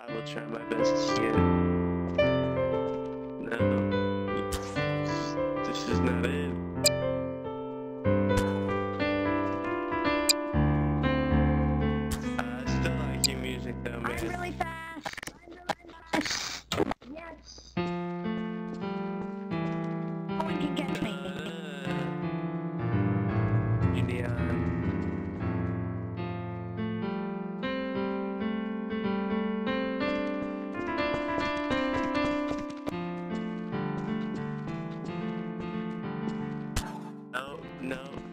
I will try my best to see it. No. This is not it. I still like your music though, I'm man. really fast. I'm really fast. Yes. No one can catch me. Gideon. No, no,